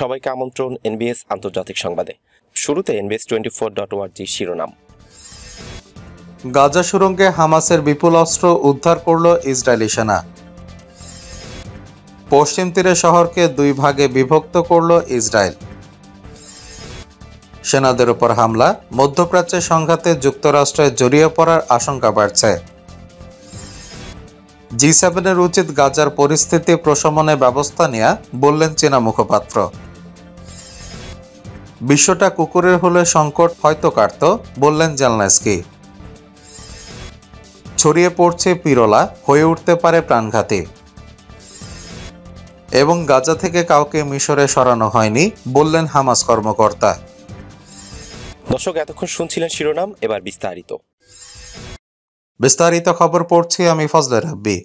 সবাইকে আমন্ত্রণ এনবিএস আন্তর্জাতিক সংবাদে। শুরুতে এনবিএস টোয়েন্টি ফোর ডট ওয়ার্জি শিরোনাম। গাজা সুরঙ্গে হামাসের বিপুল অস্ত্র উদ্ধার করল ইসরায়েলি সেনা। পশ্চিম তীরে শহরকে দুই ভাগে বিভক্ত করল ইসরায়েল। সেনাদের উপর হামলা, মধ্যপ্রাচ্যের সংঘাতে যুক্তরাষ্ট্রে জড়িয়ে পড়ার আশঙ্কা বাড়ছে। জি সেভেনের উচিত গাজার পরিস্থিতি প্রশমনে ব্যবস্থা নেয়া, বললেন চীনা মুখপাত্র। বিশ্বটা কুকুরের হলে সংকট হয়তো কাটত বললেন জেলনেস্কি ছড়িয়ে পড়ছে পিরোলা হয়ে উঠতে পারে প্রাণঘাতী। এবং গাজা থেকে কাউকে মিশরে সরানো হয়নি বললেন হামাস কর্মকর্তা। দর্শক এতক্ষণ শুনছিলেন শিরোনাম এবার বিস্তারিত। বিস্তারিত খবর পড়ছি আমি ফজলে রাব্বি।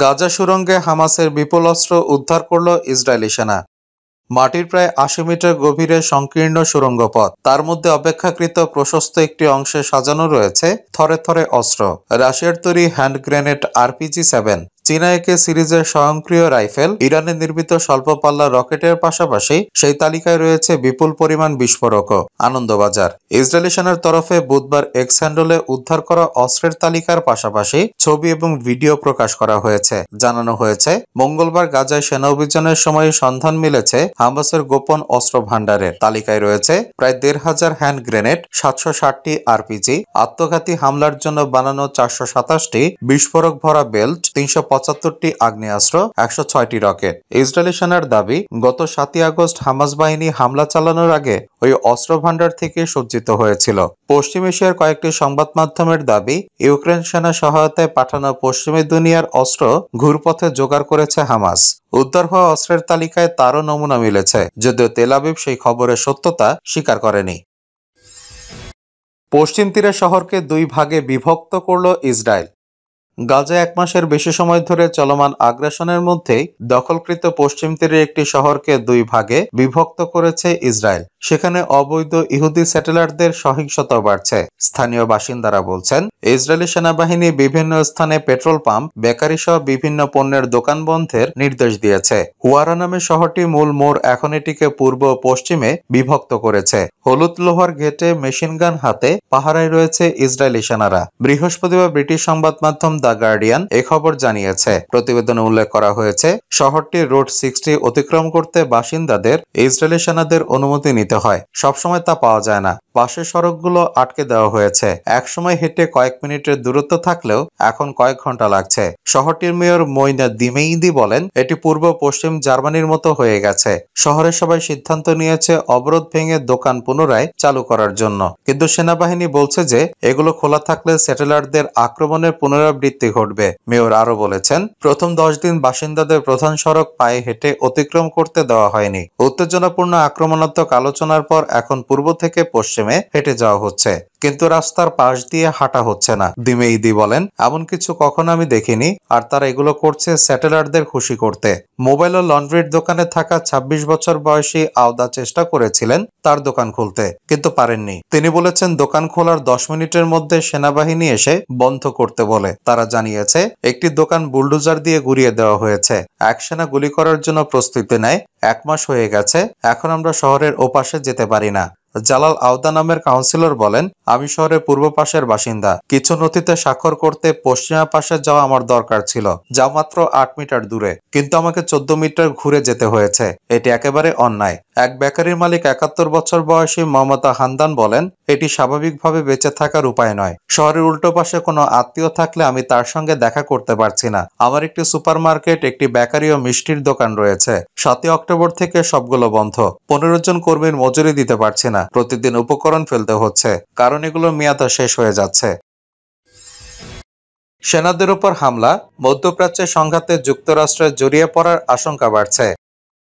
গাজা সুরঙ্গে হামাসের বিপুল অস্ত্র উদ্ধার করল ইসরায়েলি সেনা। মাটির প্রায় আশি মিটার গভীরে সংকীর্ণ সুরঙ্গ পথ তার মধ্যে অপেক্ষাকৃত প্রশস্ত একটি অংশে সাজানো রয়েছে থরে থরে অস্ত্র। রাশিয়ার তৈরি হ্যান্ড গ্রেনেড আরপিজি সেভেন চীনা একে সিরিজের স্বয়ংক্রিয় রাইফেল ইরানে নির্মিত স্বল্প পাল্লা রকেটের পাশাপাশি সেই তালিকায় রয়েছে বিপুল পরিমাণ বিস্ফোরকও। আনন্দবাজার, ইসরায়েলি সেনার তরফে বুধবার এক্স হ্যান্ডলে উদ্ধার করা অস্ত্রের তালিকার পাশাপাশি ছবি এবং ভিডিও প্রকাশ করা হয়েছে। জানানো হয়েছে, মঙ্গলবার গাজায় সেনা অভিযানের সময় সন্ধান মিলেছে হামাসের গোপন অস্ত্র ভাণ্ডারের তালিকায় রয়েছে প্রায় দেড় হাজার হ্যান্ড গ্রেনেড, সাতশো ষাটটি আরপিজি, আত্মঘাতী হামলার জন্য বানানো চারশো সাতাশটি বিস্ফোরক ভরা বেল্ট, তিনশো পঁচাত্তরটি আগ্নেয়াস্ত্র, একশো ছয়টি রকেট। ইসরায়েলি সেনার দাবি, গত সাতই আগস্ট হামাস বাহিনী হামলা চালানোর আগে ওই অস্ত্র ভাণ্ডার থেকে সজ্জিত হয়েছিল। পশ্চিম এশিয়ার কয়েকটি সংবাদ মাধ্যমের দাবি ইউক্রেন সেনা সহায়তায় পাঠানো পশ্চিমী দুনিয়ার অস্ত্র ঘুরপথে জোগাড় করেছে হামাস। উদ্ধার হওয়া অস্ত্রের তালিকায় তারও নমুনা মিলেছে, যদিও তেলাবিব সেই খবরের সত্যতা স্বীকার করেনি। পশ্চিম তীরে শহরকে দুই ভাগে বিভক্ত করল ইসরায়েল। গাজা এক মাসের বেশি সময় ধরে চলমান আগ্রাসনের মধ্যেই দখলকৃত পশ্চিম তীরের একটি শহরকে দুই ভাগে বিভক্ত করেছে ইসরায়েল। সেখানে অবৈধ ইহুদি স্যাটেলাইটদের সহিংসতা বাড়ছে। স্থানীয় বাসিন্দারা বলছেন, ইসরায়েলি সেনাবাহিনী বিভিন্ন স্থানে পেট্রোল পাম্প, বেকারি সহ বিভিন্ন পণ্যের দোকান বন্ধের নির্দেশ দিয়েছে। হুয়ারা নামে শহরটি মূল মোড় এখন এটিকে পূর্ব পশ্চিমে বিভক্ত করেছে। হলুদ লোহার ঘেটে মেশিনগান হাতে পাহারায় রয়েছে ইসরায়েলি সেনারা। বৃহস্পতিবার ব্রিটিশ সংবাদ মাধ্যম দ্য গার্ডিয়ান এ খবর জানিয়েছে। প্রতিবেদনে উল্লেখ করা হয়েছে শহরটির রোড সিক্সটি অতিক্রম করতে বাসিন্দাদের, ইসরায়েলি সেনাদের অনুমতি নিতে হয়। সবসময় তা পাওয়া যায় না। পাশের সড়কগুলো আটকে দেওয়া হয়েছে। একসময় হেঁটে কয়েক মিনিটের দূরত্ব থাকলেও এখন কয়েক ঘণ্টা লাগছে। শহরটির মেয়র মইনা দিমেইদি বলেন, এটি পূর্ব পশ্চিম জার্মানির মতো হয়ে গেছে। শহরের সবাই সিদ্ধান্ত নিয়েছে অবরোধ ভেঙে দোকান পুনরায় চালু করার জন্য। কিন্তু সেনাবাহিনী বলছে যে, এগুলো খোলা থাকলে স্যাটেলাইটদের আক্রমণের পুনরাবৃত্তি ঘটবে, মেয়র আরও বলেছেন। প্রথম দশ দিন বাসিন্দাদের প্রধান সড়ক পায়ে হেঁটে অতিক্রম করতে দেওয়া হয়নি। উত্তেজনাপূর্ণ আক্রমণাত্মক আলোচনার পর এখন পূর্ব থেকে পশ্চিমে হেঁটে যাওয়া হচ্ছে। কিন্তু রাস্তার পাশ দিয়ে হাঁটা হচ্ছে না দিমে ইদি বলেন। এমন কিছু কখনো আমি দেখিনি, আর তারা এগুলো করছে স্যাটেলাইটদের খুশি করতে। মোবাইল ও লন্ড্রির দোকানে থাকা ২৬ বছর বয়সী আওদা চেষ্টা করেছিলেন তার দোকান খুলতে, কিন্তু পারেননি। তিনি বলেছেন, দোকান খোলার দশ মিনিটের মধ্যে সেনাবাহিনী এসে বন্ধ করতে বলে। তারা জানিয়েছে, একটি দোকান বুলডোজার দিয়ে গুড়িয়ে দেওয়া হয়েছে। এক সেনা গুলি করার জন্য প্রস্তুতি নেয়, এক মাস হয়ে গেছে, এখন আমরা শহরের ওপাশে যেতে পারি না। জালাল আওদা নামের কাউন্সিলর বলেন, আমি শহরের পূর্ব পাশের বাসিন্দা। কিছু নথিতে স্বাক্ষর করতে পশ্চিমা পাশে যাওয়া আমার দরকার ছিল। যা মাত্র আট মিটার দূরে। কিন্তু আমাকে চোদ্দ মিটার ঘুরে যেতে হয়েছে। এটি একেবারে অন্যায়। এক বেকারির মালিক একাত্তর বছর বয়সী মমতা হান্দান বলেন, এটি স্বাভাবিকভাবে বেঁচে থাকার উপায় নয়। শহরের উল্টো পাশে কোনো আত্মীয় থাকলে আমি তার সঙ্গে দেখা করতে পারছি না। আমার একটি সুপার মার্কেট একটি বেকারি ও মিষ্টির দোকান রয়েছে। সাতই অক্টোবর থেকে সবগুলো বন্ধ। পনেরো জন কর্মীর মজুরি দিতে পারছি না। প্রতিদিন উপকরণ ফেলতে হচ্ছে। কারণ এগুলোর মেয়াদ শেষ হয়ে যাচ্ছে। সেনাদের উপর হামলা। মধ্যপ্রাচ্যের সংঘাতে যুক্তরাষ্ট্রে জড়িয়ে পড়ার আশঙ্কা বাড়ছে।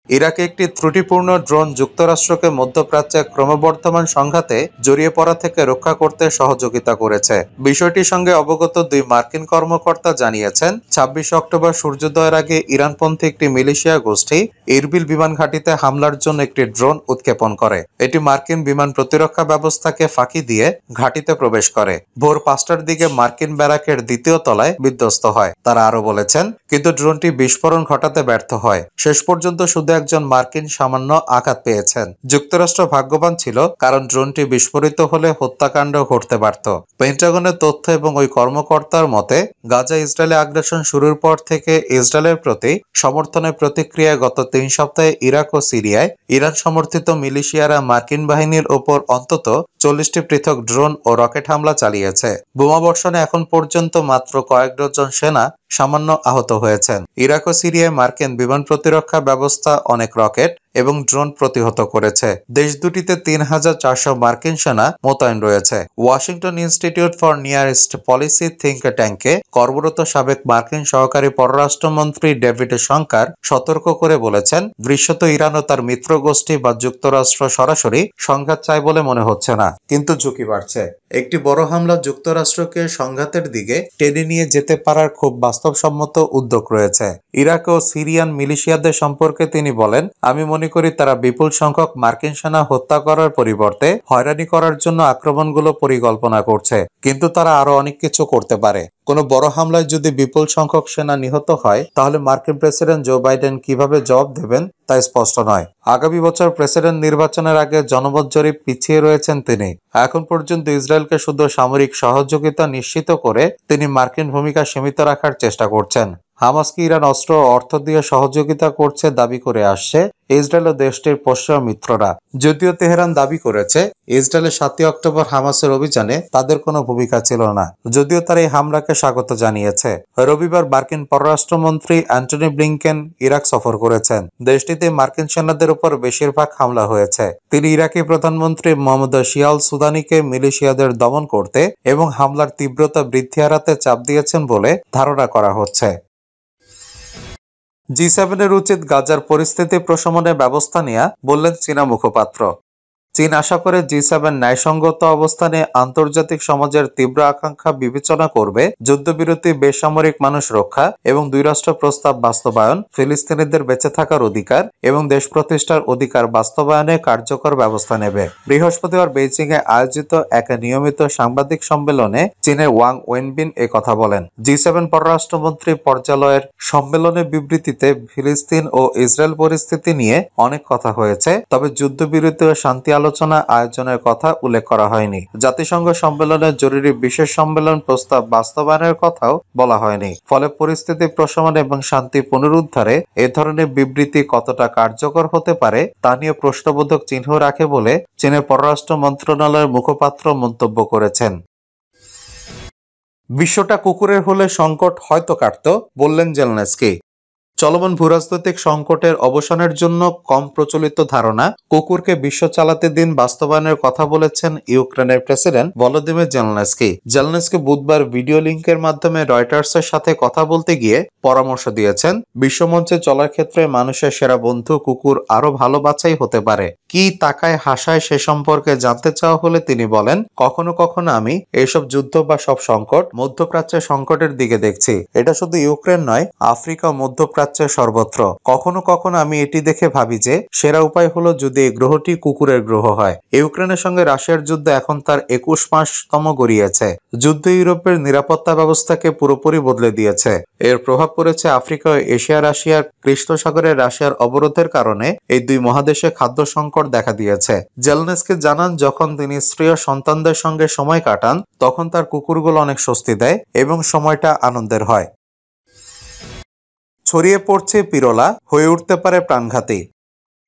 ইরাকে একটি ত্রুটিপূর্ণ ড্রোন যুক্তরাষ্ট্রকে মধ্যপ্রাচ্যে ক্রমবর্ধমান সংঘাতে জড়িয়ে পড়া থেকে রক্ষা করতে সহযোগিতা করেছে। বিষয়টির সঙ্গে অবগত দুই মার্কিন কর্মকর্তা জানিয়েছেন, ছাব্বিশ অক্টোবর সূর্যোদয়ের আগে ইরানপন্থী একটি মিলিশিয়া গোষ্ঠী ইরবিল বিমান ঘাঁটিতে হামলার জন্য একটি ড্রোন উৎক্ষেপণ করে। এটি মার্কিন বিমান প্রতিরক্ষা ব্যবস্থাকে ফাঁকি দিয়ে ঘাঁটিতে প্রবেশ করে। ভোর পাঁচটার দিকে মার্কিন ব্যারাকের দ্বিতীয় তলায় বিধ্বস্ত হয়। তারা আরও বলেছেন, কিন্তু ড্রোনটি বিস্ফোরণ ঘটাতে ব্যর্থ হয়। শেষ পর্যন্ত শুধু একজন মার্কিন সামান্য আঘাত পেয়েছেন। যুক্তরাষ্ট্র ভাগ্যবান ছিল, কারণ ড্রোনটি বিস্ফোরিত হলে হত্যাকাণ্ড ঘটতে পারত। পেন্টাগনের তথ্য এবং ওই কর্মকর্তার মতে, গাজা ইসরায়েলে আগ্রাসন শুরুর পর থেকে ইসরায়েলের প্রতি সমর্থনের প্রতিক্রিয়া গত তিন সপ্তাহে ইরাক ও সিরিয়ায় ইরান সমর্থিত মিলিশিয়ারা মার্কিন বাহিনীর ওপর অন্তত চল্লিশটি পৃথক ড্রোন ও রকেট হামলা চালিয়েছে। বোমাবর্ষণে এখন পর্যন্ত মাত্র কয়েক ডজন সেনা সামান্য আহত হয়েছেন। ইরাক ও সিরিয়ায় মার্কিন বিমান প্রতিরক্ষা ব্যবস্থা অনেক রকেট এবং ড্রোন প্রতিহত করেছে। দেশ দুটিতে তিন হাজার চারশো মার্কিন সেনা মোতায়েন রয়েছে। Washington institute for near east policy think ট্যাঙ্কে কর্মরত সাবেক মার্কিন সহকারী পররাষ্ট্রমন্ত্রী ডেভিড শঙ্কার সতর্ক করে বলেছেন দৃশ্যত ইরান ও তার মিত্র গোষ্ঠী বা যুক্তরাষ্ট্র সরাসরি সংঘাত চায় বলে মনে হচ্ছে না, কিন্তু ঝুঁকি বাড়ছে। একটি বড় হামলা যুক্তরাষ্ট্রকে সংঘাতের দিকে টেনে নিয়ে যেতে পারার খুব বাস্তবসম্মত উদ্যোগ রয়েছে। ইরাক ও সিরিয়ান মিলিশিয়াদের সম্পর্কে তিনি বলেন, আমি মনে করি তারা বিপুল সংখ্যক মার্কিন সেনা হত্যা করার পরিবর্তে হয়রানি করার জন্য আক্রমণগুলো পরিকল্পনা করছে, কিন্তু তারা আরও অনেক কিছু করতে পারে। কোনো বড় হামলায় যদি বিপুল সংখ্যক সেনা নিহত হয়, তাহলে মার্কিন প্রেসিডেন্ট জো বাইডেন কীভাবে জবাব দেবেন তা স্পষ্ট নয়। আগামী বছর প্রেসিডেন্ট নির্বাচনের আগে জনমত জরিপ পিছিয়ে রয়েছেন তিনি। এখন পর্যন্ত ইসরায়েলকে শুধু সামরিক সহযোগিতা নিশ্চিত করে তিনি মার্কিন ভূমিকা সীমিত রাখার চেষ্টা করছেন। হামাসকে ইরান অস্ত্র অর্থ দিয়ে সহযোগিতা করছে দাবি করে আসছে ইসরায়েল ও দেশটির পশ্চিমা মিত্ররা। যদিও তেহরান দাবি করেছে, ইসরায়েলের সাতই অক্টোবর হামাসের অভিযানে তাদের কোনো ভূমিকা ছিল না। যদিও তারা এই হামলাকে স্বাগত জানিয়েছে। রবিবার মার্কিন পররাষ্ট্রমন্ত্রী অ্যান্টনি ব্লিংকেন ইরাক সফর করেছেন। দেশটিতে মার্কিন সেনাদের উপর বেশিরভাগ হামলা হয়েছে। তিনি ইরাকি প্রধানমন্ত্রী মোহাম্মদ শিয়াল সুদানিকে মিলিশিয়াদের দমন করতে এবং হামলার তীব্রতা বৃদ্ধি হারাতে চাপ দিয়েছেন বলে ধারণা করা হচ্ছে। জি সেভেনের উচিত গাজার পরিস্থিতি প্রশমনের ব্যবস্থা নেয়া বললেন চীনা মুখপাত্র। চীন আশা করে জি সেভেন ন্যায়সঙ্গত অবস্থানে আন্তর্জাতিক সমাজের তীব্র আকাঙ্ক্ষা বিবেচনা করবে, যুদ্ধবিরতি, বেসামরিক মানুষ রক্ষা এবং দুই রাষ্ট্র প্রস্তাব বাস্তবায়ন, ফিলিস্তিনিদের বেঁচে থাকার অধিকার এবং দেশ প্রতিষ্ঠার অধিকার বাস্তবায়নে কার্যকর ব্যবস্থা নেবে। বৃহস্পতিবার বেইজিং এ আয়োজিত এক নিয়মিত সাংবাদিক সম্মেলনে চীনের ওয়াং ওয়েনবিন এ কথা বলেন। জি সেভেন পররাষ্ট্রমন্ত্রী পর্যালয়ের সম্মেলনে বিবৃতিতে ফিলিস্তিন ও ইসরায়েল পরিস্থিতি নিয়ে অনেক কথা হয়েছে, তবে যুদ্ধবিরতি ও শান্তি আলোচনা আয়োজনের কথা উল্লেখ করা হয়নি। জাতিসংঘ সম্মেলনের জরুরি বিশেষ সম্মেলন প্রস্তাব বাস্তবায়নের কথাও বলা হয়নি। ফলে পরিস্থিতি প্রশমন এবং শান্তি পুনরুদ্ধারে এ ধরনের বিবৃতি কতটা কার্যকর হতে পারে তা নিয়ে প্রশ্নবোধক চিহ্ন রাখে বলে চীনের পররাষ্ট্র মন্ত্রণালয়ের মুখপাত্র মন্তব্য করেছেন। বিশ্বটা কুকুরের হলে সংকট হয়তো কাটত, বললেন জেলনেসকি। চলমান ভূরাজনৈতিক সংকটের অবসানের জন্য কম প্রচলিত ধারণা। কুকুরকে বিশ্ব চালাতে দিন বাস্তবায়নের কথা বলেছেন ইউক্রেনের প্রেসিডেন্ট ভলোদিমির জেলনেসকি। জেলনেসকি বুধবার ভিডিও লিঙ্কের মাধ্যমে রয়টার্সের সাথে কথা বলতে গিয়ে পরামর্শ দিয়েছেন, বিশ্বমঞ্চে চলার ক্ষেত্রে মানুষের সেরা বন্ধু কুকুর আরও ভালো বাছাই হতে পারে। কি তাকায় হাসায় সে সম্পর্কে জানতে চাওয়া হলে তিনি বলেন, কখনো কখনো আমি এইসব যুদ্ধ বা সব সংকট মধ্যপ্রাচ্যের সংকটের দিকে দেখছি। এটা শুধু ইউক্রেন নয়, আফ্রিকা ও মধ্যপ্রাচ্যের সর্বত্র। কখনো কখনো আমি এটি দেখে ভাবি যে, সেরা উপায় হলো যদি এই গ্রহটি কুকুরের গ্রহ হয়। ইউক্রেনের সঙ্গে রাশিয়ার যুদ্ধ এখন তার একুশ মাসতম গড়িয়েছে। যুদ্ধ ইউরোপের নিরাপত্তা ব্যবস্থাকে পুরোপুরি বদলে দিয়েছে। এর প্রভাব পড়েছে আফ্রিকা ও এশিয়া রাশিয়ার কৃষ্ণ সাগরে রাশিয়ার অবরোধের কারণে এই দুই মহাদেশে খাদ্য সংকট দেখা দিয়েছে। জেলনেসকে জানান, যখন তিনি স্ত্রী ও সন্তানদের সঙ্গে সময় কাটান, তখন তার কুকুরগুলো অনেক স্বস্তি দেয় এবং সময়টা আনন্দের হয়। ছড়িয়ে পড়ছে পিরোলা হয়ে উঠতে পারে প্রাণঘাতী।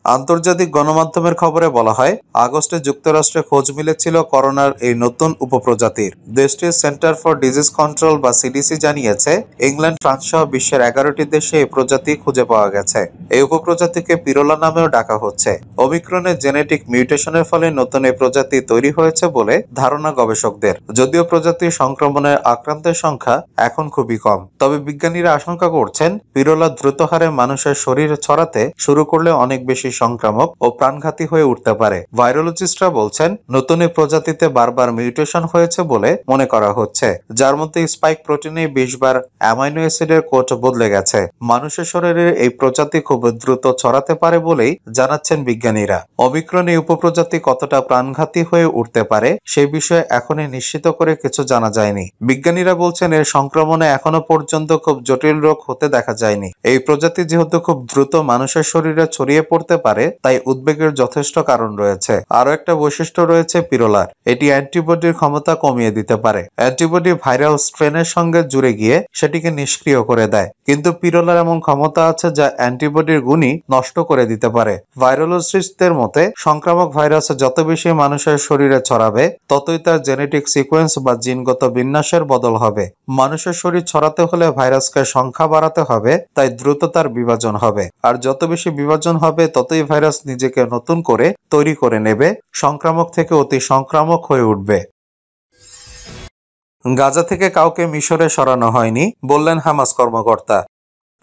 আন্তর্জাতিক গণমাধ্যমের খবরে বলা হয়, আগস্টে যুক্তরাষ্ট্রে খোঁজ মিলেছিল করোনার এই নতুন উপপ্রজাতির। দেশটির সেন্টার ফর ডিজিজ কন্ট্রোল বা সিডিসি জানিয়েছে, ইংল্যান্ড, ফ্রান্স সহ বিশ্বের এগারোটি দেশে এই প্রজাতি খুঁজে পাওয়া গেছে। এই উপপ্রজাতিকে পিরোলা নামেও ডাকা হচ্ছে। অমিক্রনের জেনেটিক মিউটেশনের ফলে নতুন এই প্রজাতি তৈরি হয়েছে বলে ধারণা গবেষকদের। যদিও প্রজাতির সংক্রমণের আক্রান্তের সংখ্যা এখন খুবই কম। তবে বিজ্ঞানীরা আশঙ্কা করছেন, পিরোলা দ্রুত হারে মানুষের শরীর ছড়াতে শুরু করলে অনেক বেশি সংক্রামক ও প্রাণঘাতী হয়ে উঠতে পারে। ভাইরোলজিস্টরা বলছেন, নতুন এই প্রজাতিতে বারবার মিউটেশন হয়েছে বলে মনে করা হচ্ছে, যার মধ্যে স্পাইক প্রোটিনে বিশ বার অ্যামাইনো অ্যাসিডের কোট বদলে গেছে। মানুষের শরীরে এই প্রজাতি খুব দ্রুত ছড়াতে পারে বলেই জানাচ্ছেন বিজ্ঞানীরা। অমিক্রণ এই উপপ্রজাতি কতটা প্রাণঘাতী হয়ে উঠতে পারে সেই বিষয়ে এখনই নিশ্চিত করে কিছু জানা যায়নি। বিজ্ঞানীরা বলছেন, এর সংক্রমণে এখনও পর্যন্ত খুব জটিল রোগ হতে দেখা যায়নি। এই প্রজাতি যেহেতু খুব দ্রুত মানুষের শরীরে ছড়িয়ে পড়তে পারে, তাই উদ্বেগের যথেষ্ট কারণ রয়েছে। আরও একটা বৈশিষ্ট্য রয়েছে পিরোলার। এটি অ্যান্টিবডির ক্ষমতা কমিয়ে দিতে পারে। অ্যান্টিবডি ভাইরাল স্ট্রেনের সঙ্গে জুড়ে গিয়ে সেটিকে নিষ্ক্রিয় করে দেয়। কিন্তু পিরোলার এমন ক্ষমতা আছে যা অ্যান্টিবডির গুণই নষ্ট করে দিতে পারে। ভাইরোলজিস্টদের মতে, সংক্রামক ভাইরাস যত বেশি মানুষের শরীরে ছড়াবে, ততই তার জেনেটিক সিকোয়েন্স বা জিনগত বিন্যাসের বদল হবে। মানুষের শরীর ছড়াতে হলে ভাইরাসকে সংখ্যা বাড়াতে হবে, তাই দ্রুত তার বিভাজন হবে। আর যত বেশি বিভাজন হবে ততই ভাইরাস নিজেকে নতুন করে তৈরি করে নেবে, সংক্রামক থেকে অতি সংক্রামক হয়ে উঠবে। গাজা থেকে কাউকে মিশরে সরানো হয়নি, বললেন হামাস কর্মকর্তা।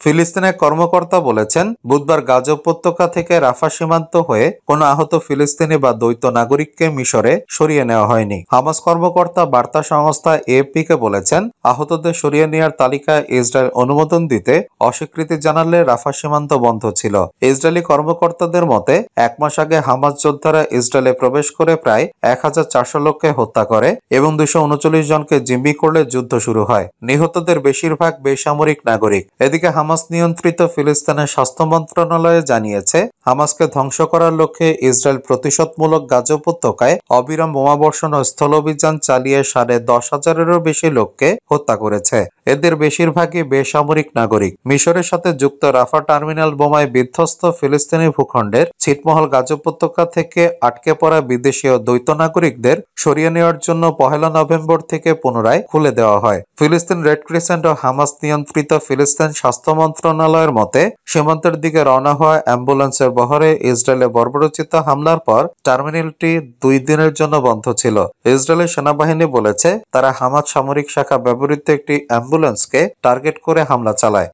ফিলিস্তিনের কর্মকর্তা বলেছেন, বুধবার গাজা উপত্যকা থেকে রাফা সীমান্ত হয়ে কোনো আহত ফিলিস্তিনি বা দ্বৈত নাগরিককে মিশরে সরিয়ে নেওয়া হয়নি। হামাস কর্মকর্তা বার্তা সংস্থা এএফপি কে বলেছেন, আহতদের সরিয়ে নেওয়ার তালিকায় ইসরায়েল অনুমোদন দিতে অস্বীকৃতি জানালে রাফা সীমান্ত বন্ধ ছিল। ইসরায়েলি কর্মকর্তাদের মতে, এক মাস আগে হামাস যোদ্ধারা ইসরায়েলে প্রবেশ করে প্রায় এক হাজার চারশো লোককে হত্যা করে এবং দুশো উনচল্লিশ জনকে জিম্মি করলে যুদ্ধ শুরু হয়। নিহতদের বেশিরভাগ বেসামরিক নাগরিক। এদিকে হামাস নিয়ন্ত্রিত ফিলিস্তিনের স্বাস্থ্য মন্ত্রণালয়ে জানিয়েছে, হামাসকে ধ্বংস করার লক্ষ্যে ইসরায়েল প্রতিশোধমূলক গাজা উপত্যকায় অবিরাম বোমাবর্ষণ ও স্থলঅভিযান চালিয়ে সাড়ে দশ হাজারেরও বেশি লোককে হত্যা করেছে। এদের বেশিরভাগই বেসামরিক নাগরিক। মিশরের সাথে যুক্ত রাফা টার্মিনাল বোমায় বিধ্বস্ত ফিলিস্তিনি ভূখণ্ডের ছিটমহল গাজা উপত্যকা থেকে আটকে পড়া বিদেশি ও দ্বৈত নাগরিকদের সরিয়ে নেওয়ার জন্য পহেলা নভেম্বর থেকে পুনরায় খুলে দেওয়া হয়। ফিলিস্তিন রেড ক্রিসেন্ট ও হামাস নিয়ন্ত্রিত ফিলিস্তিন স্বাস্থ্য মন্ত্রণালয়ের মতে, সীমান্তের দিকে রওনা হওয়া অ্যাম্বুলেন্সের বহরে ইসরায়েলে বর্বরচিত হামলার পর টার্মিনালটি দুই দিনের জন্য বন্ধ ছিল। ইসরায়েলের সেনাবাহিনী বলেছে, তারা হামাদ সামরিক শাখা ব্যবহৃত একটি অ্যাম্বুলেন্সকে টার্গেট করে হামলা চালায়।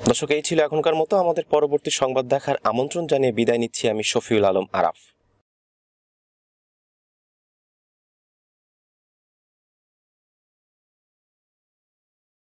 দর্শক, এই ছিল এখনকার মতো। আমাদের পরবর্তী সংবাদ দেখার আমন্ত্রণ জানিয়ে বিদায় নিচ্ছি আমি শফিউল আলম আরাফ।